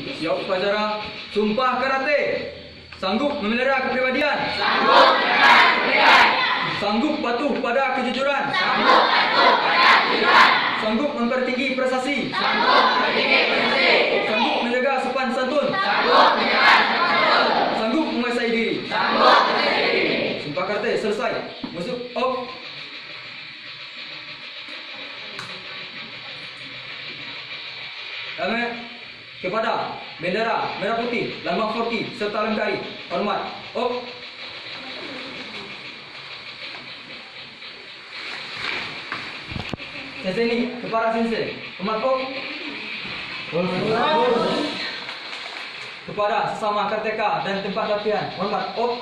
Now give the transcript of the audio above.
Siap upacara Sumpah Karate Sanggup memelihara kepribadian Sanggup memelihara kepribadian. Sanggup patuh pada kejujuran Sanggup patuh pada kejujuran. Sanggup mempertinggi prestasi Sanggup mempertinggi prestasi. Sanggup menjaga sopan santun Sanggup menjaga santun. Sanggup menguasai diri Sanggup menguasai diri. Sumpah Karate selesai Masuk op Helmet kepada bendera merah putih, lambang Forky serta lengkari. Hormat. Op. Sensei ni kepada sensei. Hormat op. Kepada sesama karateka dan tempat latihan. Hormat op.